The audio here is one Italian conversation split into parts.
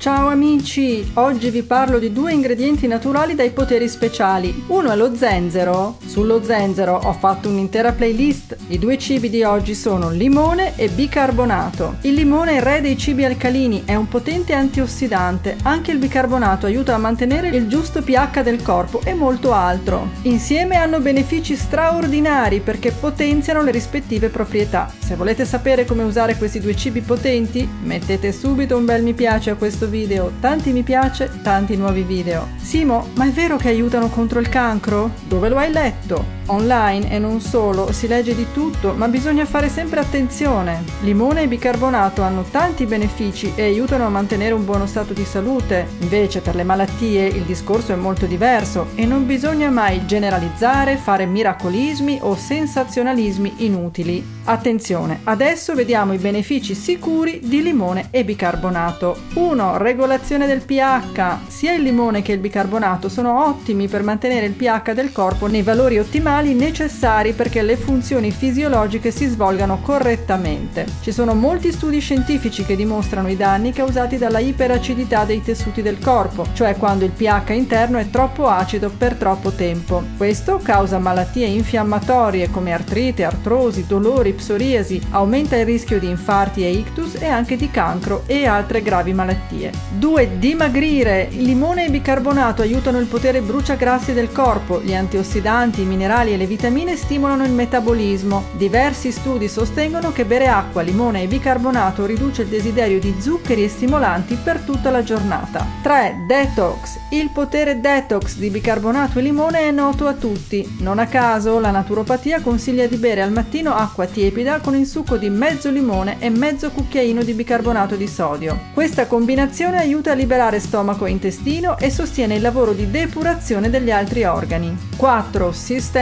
Ciao amici, oggi vi parlo di due ingredienti naturali dai poteri speciali. Uno è lo zenzero. Sullo zenzero ho fatto un'intera playlist. I due cibi di oggi sono limone e bicarbonato. Il limone è il re dei cibi alcalini, è un potente antiossidante. Anche il bicarbonato aiuta a mantenere il giusto pH del corpo e molto altro. Insieme hanno benefici straordinari perché potenziano le rispettive proprietà. Se volete sapere come usare questi due cibi potenti, mettete subito un bel mi piace a questo video, tanti mi piace, tanti nuovi video. Simo, ma è vero che aiutano contro il cancro? Dove lo hai letto? Online e non solo si legge di tutto, ma bisogna fare sempre attenzione. Limone e bicarbonato hanno tanti benefici e aiutano a mantenere un buono stato di salute. Invece per le malattie il discorso è molto diverso e non bisogna mai generalizzare, fare miracolismi o sensazionalismi inutili. Attenzione, adesso vediamo i benefici sicuri di limone e bicarbonato. 1. Regolazione del pH. Sia il limone che il bicarbonato sono ottimi per mantenere il pH del corpo nei valori ottimali necessari perché le funzioni fisiologiche si svolgano correttamente. Ci sono molti studi scientifici che dimostrano i danni causati dalla iperacidità dei tessuti del corpo, cioè quando il pH interno è troppo acido per troppo tempo. Questo causa malattie infiammatorie come artrite, artrosi, dolori, psoriasi, aumenta il rischio di infarti e ictus e anche di cancro e altre gravi malattie. 2. Dimagrire. Il limone e bicarbonato aiutano il potere bruciagrassi del corpo, gli antiossidanti, i minerali e le vitamine stimolano il metabolismo. Diversi studi sostengono che bere acqua, limone e bicarbonato riduce il desiderio di zuccheri e stimolanti per tutta la giornata. 3. Detox. Il potere detox di bicarbonato e limone è noto a tutti. Non a caso la naturopatia consiglia di bere al mattino acqua tiepida con il succo di mezzo limone e mezzo cucchiaino di bicarbonato di sodio. Questa combinazione aiuta a liberare stomaco e intestino e sostiene il lavoro di depurazione degli altri organi. 4.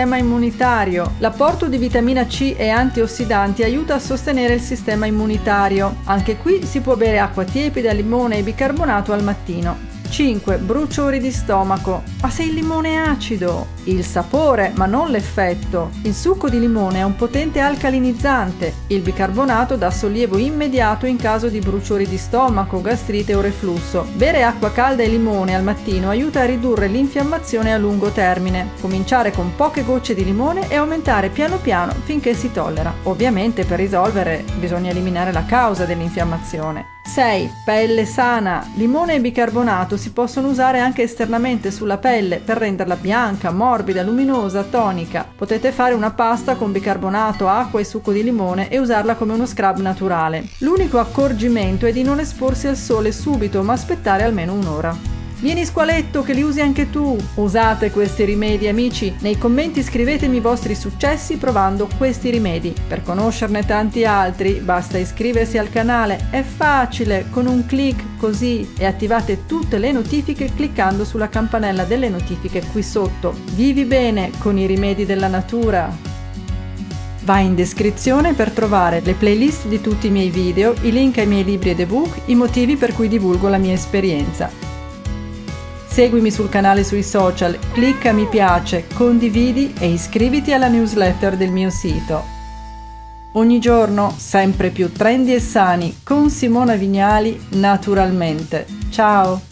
Sistema immunitario. L'apporto di vitamina C e antiossidanti aiuta a sostenere il sistema immunitario. Anche qui si può bere acqua tiepida, limone e bicarbonato al mattino. 5. Bruciori di stomaco. Ma se il limone è acido? Il sapore, ma non l'effetto. Il succo di limone è un potente alcalinizzante. Il bicarbonato dà sollievo immediato in caso di bruciori di stomaco, gastrite o reflusso. Bere acqua calda e limone al mattino aiuta a ridurre l'infiammazione a lungo termine. Cominciare con poche gocce di limone e aumentare piano piano finché si tollera. Ovviamente per risolvere bisogna eliminare la causa dell'infiammazione. 6. Pelle sana. Limone e bicarbonato si possono usare anche esternamente sulla pelle per renderla bianca, morbida, luminosa, tonica. Potete fare una pasta con bicarbonato, acqua e succo di limone e usarla come uno scrub naturale. L'unico accorgimento è di non esporsi al sole subito, ma aspettare almeno un'ora. Vieni squaletto che li usi anche tu. Usate questi rimedi amici. Nei commenti scrivetemi i vostri successi provando questi rimedi. Per conoscerne tanti altri basta iscriversi al canale. È facile, con un clic così e attivate tutte le notifiche cliccando sulla campanella delle notifiche qui sotto. Vivi bene con i rimedi della natura. Vai in descrizione per trovare le playlist di tutti i miei video, i link ai miei libri ed ebook, i motivi per cui divulgo la mia esperienza. Seguimi sul canale sui social, clicca mi piace, condividi e iscriviti alla newsletter del mio sito. Ogni giorno sempre più trendy e sani con Simona Vignali naturalmente. Ciao!